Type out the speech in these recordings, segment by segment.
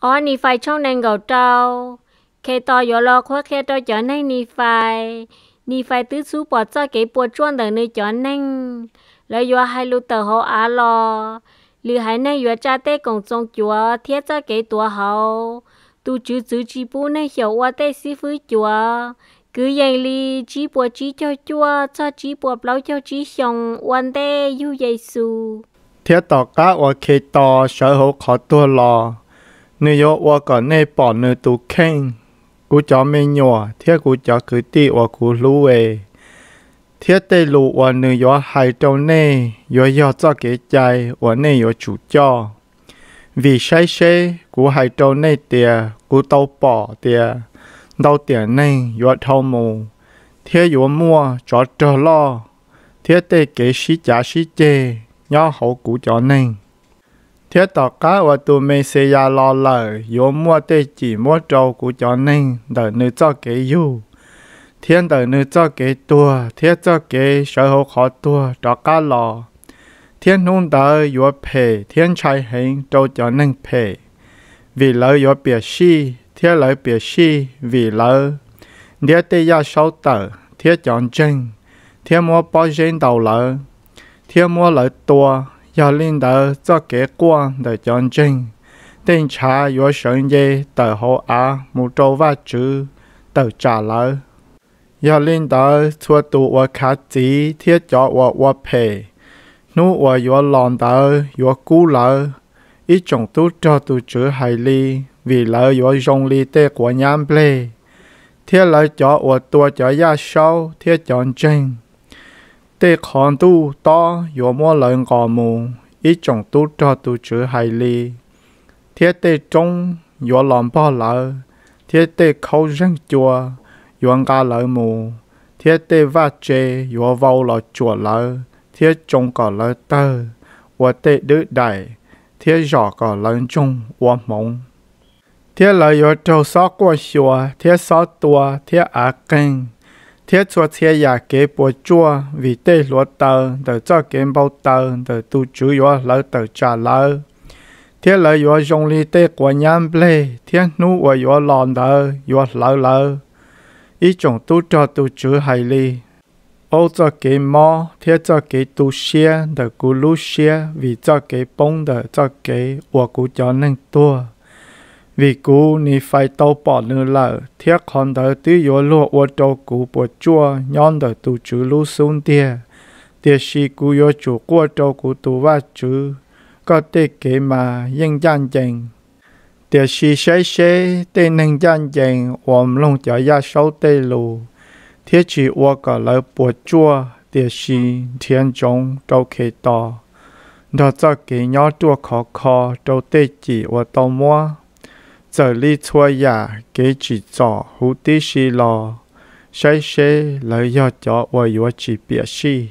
ở nì phai trong nên gầu trâu khi to yo lo khoa khi to cho nên nì phai, nì phai tứ số bỏ cho cái bộ chuan đời nơi cho nên lấy yo hai lu tờ họ á lo lì hai nay yo cha tê cùng trong chúa thiết cho cái tua hậu. Tu chữ chữ chỉ bu nay hiểu qua tê sĩ phứ chúa. Cứ vậy li chỉ bộ chỉ cho chúa cho chỉ bộ lâu cho chỉ xong quan tê yu giêsu thiết tỏ cá và khi tỏ sở hữu khó tua lo nếu yo wa có nên bỏ nơi tu khen cú cho mình nhỏ thiết cú cho cứ ti wa cú lú về thiết tê lụ wa nếu yo hai trong nê yo yo cho cái chạy wa nê yo chủ cho vì sai sai cú hai trâu nê tiề cú tàu bỏ tiề đâu tiền nê yo thâu mù thiết yo mua cho trở lo thiết tê kế sĩ trả sĩ chê nhỏ hậu cú cho nên thiết tỏ cá và tụ mê xe ya lo lờ yo mua tê chỉ mua trâu của cho nên đợi nữ cho kế yu thiên đợi nữ cho kế tua thiết cho kế sở hữu khó tua cho cá lò. Thiên hôn đợi yo phê thiên trai hình trâu cho nên phê vì lỡ yo bia si thiết lỡ bia si vì lỡ nếu tê ya sâu tờ thiết chọn chân thiết mua bao dân đầu lỡ thiên mua lỡ tua giờ linh đỡ cho kế quan để chọn trình tên trả yếu sơn dê tờ hộ á một trâu và chữ tờ trả lời giờ linh đỡ chua tụ và khá chỉ thiết cho và và phê nụ và yếu lòng đỡ yếu cú lỡ ít chồng tu cho tu chữ hài ly vì lỡ yếu dòng ly tê của nhám plê thiết lỡ cho và tua cho ya sâu thiết chọn trình tê khon tu to yo mo lần gò mù, ít chồng tu cho tu chữ hài li thiết tê trong yo lòng bao lỡ. Thiết tê khâu răng chùa yo ngà lỡ mù. Thiết tê va chê yo vào lọ chùa lỡ. Thiết trong cỏ lỡ tơ và tê đứa đại. Thiết giỏ cỏ lỡ trong và mộng. Thiết lỡ yo trâu xó qua xùa, thiết xó tua, thiết á kênh thiết cho thiết nhà kế bộ chua vì tê lúa tờ tờ cho kế bao tờ tờ tu chú yếu lỡ tờ trả lỡ. Thiết lỡ yếu dùng lý tê của nhám lê thiết nụ của yếu lòn tờ yếu lỡ lỡ. Ý chồng tu cho tu chú hay li ô cho kế mò thiết cho kế tu xia tờ cú lú xia, vì cho kế bông tờ cho kế và cú cho nên tua vì cú ni phải tàu bỏ nửa lợ thiết còn đỡ tư yếu lúa ô tô cú bộ chua nhon đỡ tu chữ lú xuống tia. Tia si cú yếu chủ qua tô cú tu va chữ, có tê kế mà yên gian chành tia si sẽ sẽ tê nâng gian chành ôm lông chở ya sâu tê lù. Thiết chỉ ô cả lỡ bộ chua, tia si thiên chống trâu khê to. Đó cho kế nhỏ chua khó khó trâu tê chỉ ô tàu mua giờ li chua ya kế chỉ cho hú tí xì lò sai xế lấy do cho và yếu chỉ bịa xì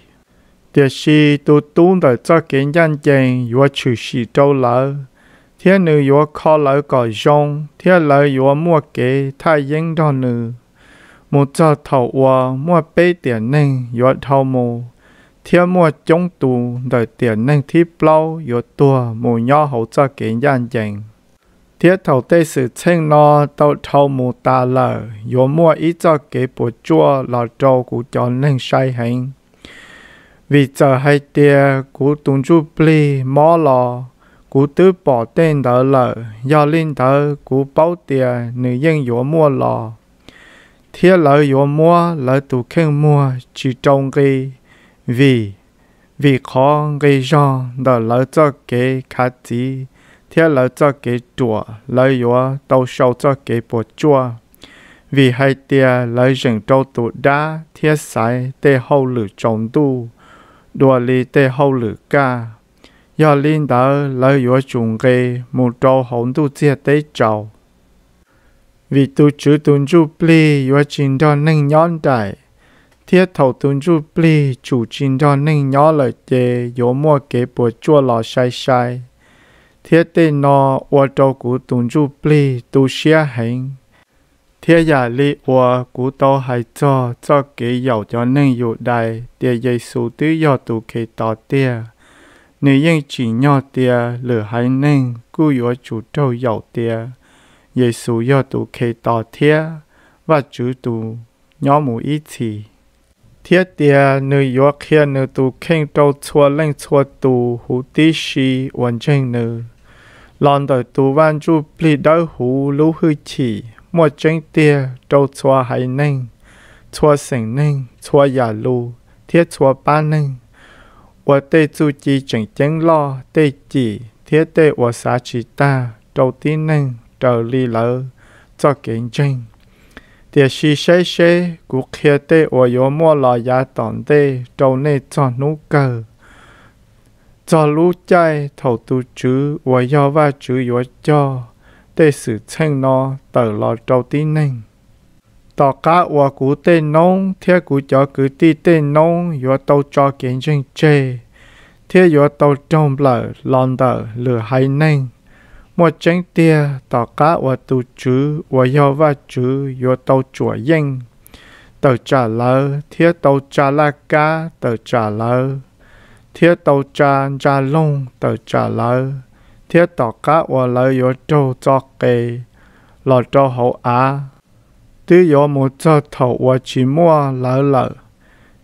địa xì tu tu đời cho kế nhân chèn yếu trừ xì trâu lỡ thiên nữ yếu khó lỡ cỏ rong thiên lỡ yếu mua kế thay yên đó nữ một cho thầu và mua bê tiền nên yếu thầu mù thiên mua chống tù đời tiền nên thi bao yếu tua mù nhỏ hậu cho kế nhân chèn thiết thầu tê sự chênh nó tàu thầu mù ta lờ yếu mua ý cho kế bộ chua là trâu của cho nên sai hành vì giờ hai tia của tùng chú pli mò lò của tứ bỏ tên đỡ lờ, do linh đỡ của bao tia, nữ dân yếu mua lò. Thiết lỡ yếu mua, lỡ tù khen mua, chỉ trong cái vì vì khó gây ra đỡ lỡ cho kế khá chí thế là cho cái chùa lợi yếu tàu sâu cho cái bộ chùa vì hai tia lợi rừng trâu tụ đá thiết sai tê hậu lử trồng tu đùa lì tê hậu lử ca do linh đỡ lợi yếu chung gây một trâu hậu tu chia tế trâu vì tu chữ tuân chu pli yếu chín cho nâng nhón đại thiết thầu tuân chu pli chủ chín cho nâng nhó lợi chê yếu mua kế bộ chùa lò sai sai thiết tê nó ô tô của tuần chú bì tu xia hành thiết giả li ô của tô hay cho cho kế giàu cho nên dụ đại tia dây số tứ do tù kế tỏ tia. Nếu yên chỉ nhỏ tia, lửa hay nên cú yếu chủ trâu giàu tia. Giêsu yo tù kê tỏ thiết và chữ tù nhỏ mù ý chỉ thiết tia nữ yo kia nữ tu kinh, trâu chua lên chua tu hú tí shi hoàn chênh nữ. Lòn đời tu văn chú bì đôi hú lũ hư chỉ, mua chênh tia trâu chua hay ninh, chua sinh ninh, chua giả lù, thiết chua ba ninh. Wa tê chú chi chẳng chênh lo, tê chỉ, thiết tê wa xá chỉ ta, trâu tí ninh, trở ly lỡ, cho kinh chênh địa sĩ xây xây của kia tê ở yếu mua là giá tòn tê, trâu nê cho nú cờ. Cho lũ chạy thầu tu chứ ở yếu và chứ yếu cho. Tê sự chênh nó, tờ lo trâu tí nênh. Tỏ cá ở cú tê nông theo cú cho cứ tí tê nông yếu tàu cho kiến trình chê. Theo yếu tàu trông lờ lòn tờ lửa hay nênh mua chánh tia tỏ cá và tu chứ và yo và chứ yo tàu chùa yên tờ trả lỡ thiết tàu trả la cá, tờ trả lỡ thiết tàu trả trả lông tờ trả lỡ thiết tỏ cá và lỡ yo trâu cho kề. Lọ trâu hậu á. Tư yo một cho thầu và chỉ mua lỡ lỡ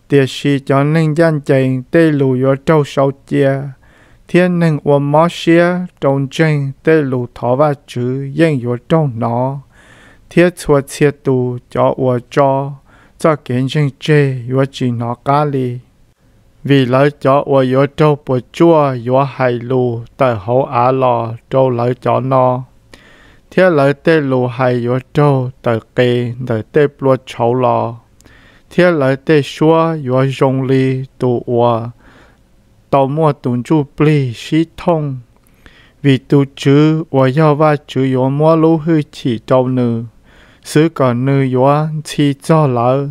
tia si cho nên gian chạy tê lù yo trâu sau chia thiên nâng và mò xia trong chân tê lù thó và chữ yên yo trâu nó thiết chua chia tù cho ua cho cho kiến chân chê yo chỉ nó cá li. Vì lỡ cho ua yo trâu bùa chua yo hài lù tờ hấu á lò trâu lỡ cho nó thiết lỡ tê lù hài yếu trâu tờ kê tờ tê bùa cháu lò thiết lỡ tê xua yếu rong li tù ua tàu mua tùn chu bli xí thông. Vì tù chữ ua yao va chứ yếu mua lô hư chỉ trâu nữ sứ còn nữ yếu chỉ cho lỡ.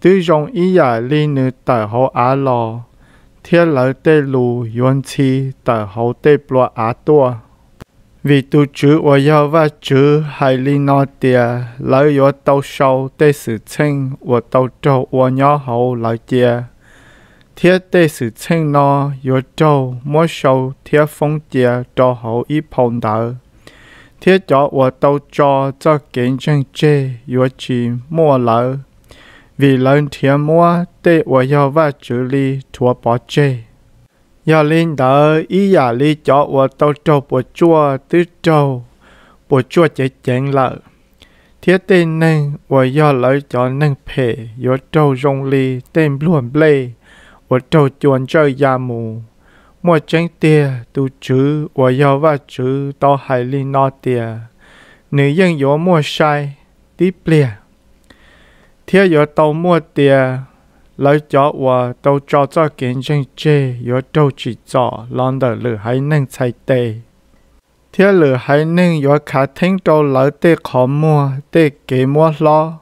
Tư dòng ý giả li nữ tờ hậu á lò. Thiết lợi tê lù yuan chi tờ hậu tê bùa á tua. Vì tu chứ và yêu và chứ hay li nó tìa, lấy yếu tàu sâu tê sự chênh và tàu trâu và nhỏ hậu lại tìa thiết để sự chênh nó yếu trâu mỗi sâu thiết phong tia cho hậu ít phong đỡ thiết cho và tàu cho cho kiến chân chê yếu chỉ mua lỡ vì lần thiết mua để và yêu và chữ li thua bỏ chê 要领导伊亚里叫我到做不做都做，不做就整了。thiết tên nên và do lợi cho nên phê yo trâu rong li tên luôn blê và trâu chơi mù mua hai li yo mua mua cho cho cho khả thính đồ lấy tê khó mua, tê kế mua lo.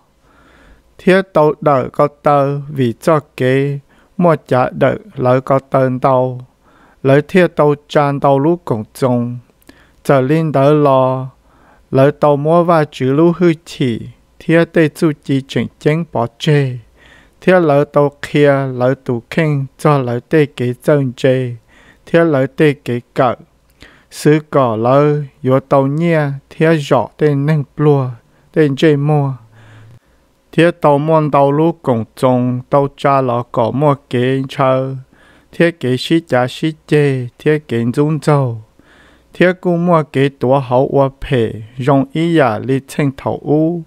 Thế tàu đờ có tờ vì cho kế mua trả đờ lấy có tên tàu. Lấy thiết tàu tràn tàu lũ cộng trông trở lên đỡ lo. Lấy tàu mua và chữ lũ hư chỉ. Thiết tê chú chỉ chỉnh chánh bỏ chê. Thiết lỡ tàu kia lỡ tụ kinh cho lỡ tê kế chân chê. Thiết lỡ tê kế cỡ sứ cỏ lỡ yếu tàu nhẹ thiết rõ tên nâng plua, tên chê mua theo tàu môn tàu lũ cùng trông tàu cha lọ cỏ mua kế chờ theo kế sĩ trả sĩ chê theo kế dung châu theo cung mua kế tùa hậu ua phê rong ý giả lý chênh thảo u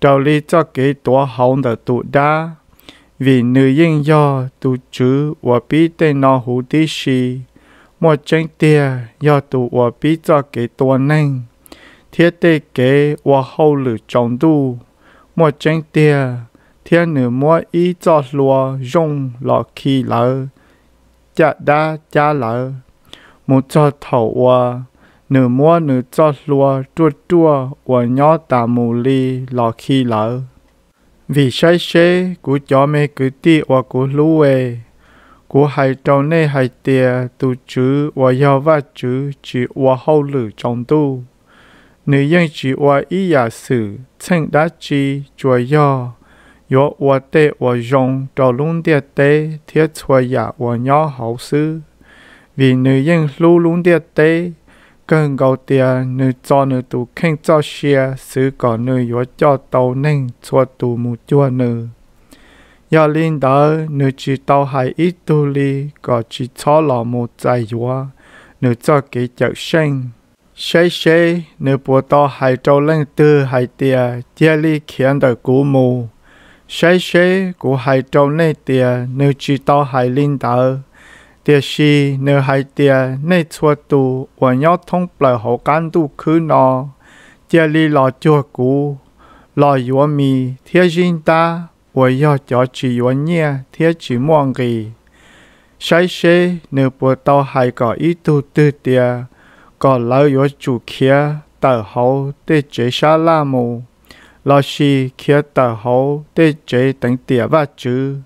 đầu lý cho kế tùa hậu đờ tụ đá vì nữ yên do tụ chữ ua bí tên nó hủ tí sĩ mua chênh tia do tụ ua bí cho kế tua nâng thiết tê kế ua hậu lử trọng tu mỗi chân tia thiên nữ mua ý cho lúa dùng lọ khi lỡ chả đa chả lỡ một cho thầu hoa nữ mua nữ cho lúa chua chua và nhỏ tà mù ly lọ khi lỡ vì sai xế của cho mẹ cứ ti và của lũ về của hai trâu nê hai tia, tu chữ và yêu và chữ chỉ và hậu lử trong tu nữ nhân chỉ và ý giả sử chân đã chi chùa yo yo và tê và rong trò lung địa tê thiết chùa giả và nhỏ hậu sư vì nữ nhân lưu lung địa tê cần gầu tia nữ cho nữ tụ khen cho xe sự có nữ yếu cho tàu nên cho tụ mù chua nữ giờ linh đó nữ chỉ tàu hai ít tu li có chỉ cho lò một dài yếu nữ cho cái chậu sinh 谢谢，你不到海 néé 海爹这里看的古木。谢谢古海州那爹你知道海领导但是你 li kéé 我要通 cú mú. Xéé xéé cú hai tao néé tia néé tita hai 一度度的 có lâu yếu chủ kia tờ hậu tê chế xa la mù. Lo xì kia tờ hậu tê chế tánh tìa và chứ.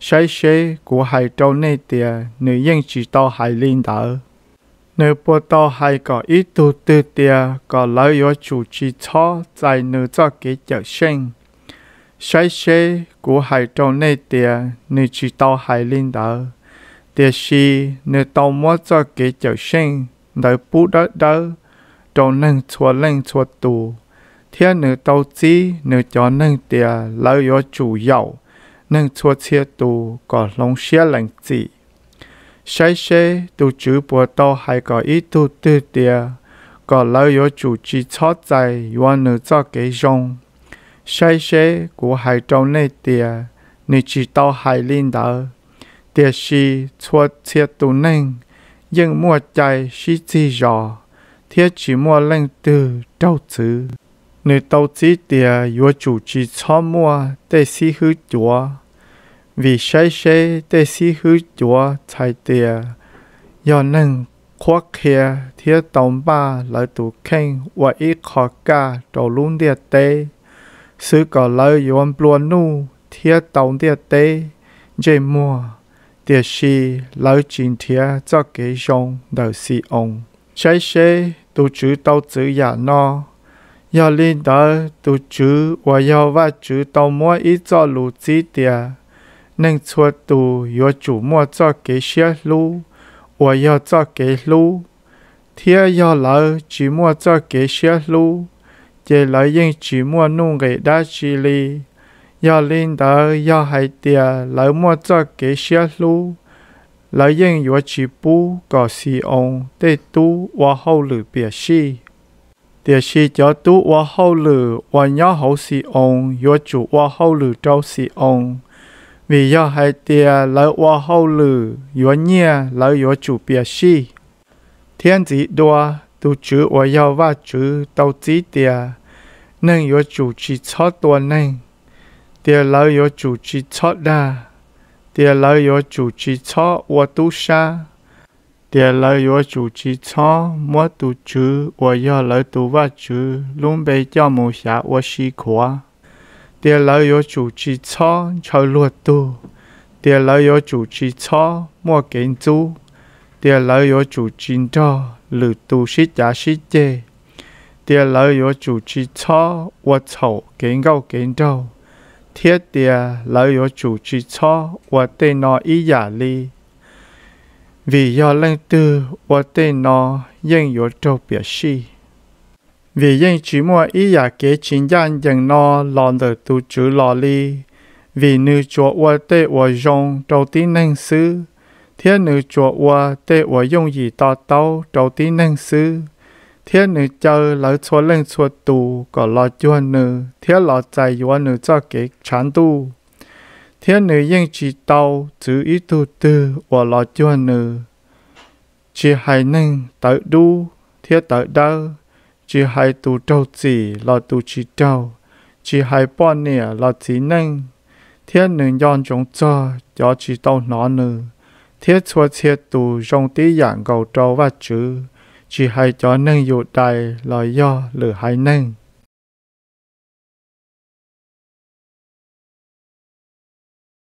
Sai xế của hai trâu nê tìa nữ yên chỉ tao hai linh đỡ. Nữ bộ tao hai có ý tu tư tìa có lâu yếu chủ chỉ cho tại nữ cho kế chở sinh. Sai xế của hai trâu nê tìa nữ chỉ tao hai linh đỡ. Tìa xì nữ tao mua cho kế chở sinh đại bút đỡ đỡ trâu nâng chua lên chua tù thiên nữ tàu chi nữ cho nâng tia lợi yếu chủ yếu nâng chua chia tù có lòng xia lành chỉ. Sai xế tù chữ bùa tàu hay có ý tù tư tia có lâu yếu chủ chỉ cho dài yếu nữ cho kế rong. Sai xế của hai trong nê tia nữ chỉ tàu hay linh đạo tia xì chua chia tù nâng, ยังมัวใจชิซีจอเทียจีมัวเล่งตือเต้าซื้อในเต้าซีเตียยัวจูจีช้อมัวเตซีฮือจัววิใช้ใช้เตซีฮือจัวใช้เตียย้อนหนึ่งควักเคียเทียตอมบ้าหลยตัวเข่งว่าอีขอกาตัวลุงเดียเตซื้อก่อนเลยยอนปลวนนู่เทียตอมเดียเตเจมัว địa sĩ lời chính thiết cho kế rong đầu si ông sai xe tu chữ tàu chữ giả no Yà linh đỡ tu chữ và yà va chữ tàu mua ít cho lù chỉ tia. nên chua tu yo chủ mua cho kế xe lù và yà cho kế lù. Thế yà lỡ chỉ mua cho kế xe lù. chỉ lỡ yên chỉ mua nung gây đá chi li. Yo linh lu. Si và bia si. Si và và và si vì do hai tia lỡ qua hậu lử yếu nhia lỡ yếu chủ bia si thiên chỉ đua tu chữ và yêu và chữ tàu chỉ tia nên yếu chủ chỉ cho tuần nên tia lâu yo chủ chi cho đa. Tia lâu yo chủ chi cho wa tu sa tia lâu yo chủ chi cho mua tu chữ. Wa yo lâu tu va chữ. Luôn bề cho mù xả wa si khóa tia lâu yo chủ chi cho cho luật tu. Tia lâu yo chủ chi cho mua kiến chú. Tia lâu yo chủ chi cho lử tu sĩ giả sĩ chê. Tia lâu yo chủ chi cho wa chậu kiến gâu kiến đâu thiết địa lão yếu chủ trì cho, và tên nó ý giả ly vì do lên tư, và tên nó yên yếu trâu biểu si. Vì yên chỉ mua ý giả kế chính gian dần nó lòn được tu chữ lò ly vì nữ chúa và tê và dùng trâu tí năng sư thiết nữ chúa và tê và dùng gì tao tao trâu tí năng sư thiên nữ chơi lỡ chúa lên chúa tu có lo chúa nữ thiên lo chạy chúa nữ cho kế chán tu thiên nữ yên chỉ tao chữ ý tu tư và lo chúa nữ chỉ hai nên tự đu thiên tự đau chỉ hai tu trâu chỉ lo tu chỉ trâu chỉ hai bỏ nè lo chỉ nên thiên nữ yon chúng cho cho chỉ tao nó nữ thiết chua thiết tu trong tí dạng cầu trâu và chữ ชีไฮจอหนึ่งอยู่ใดลอยย่อหรือหายนึ่ง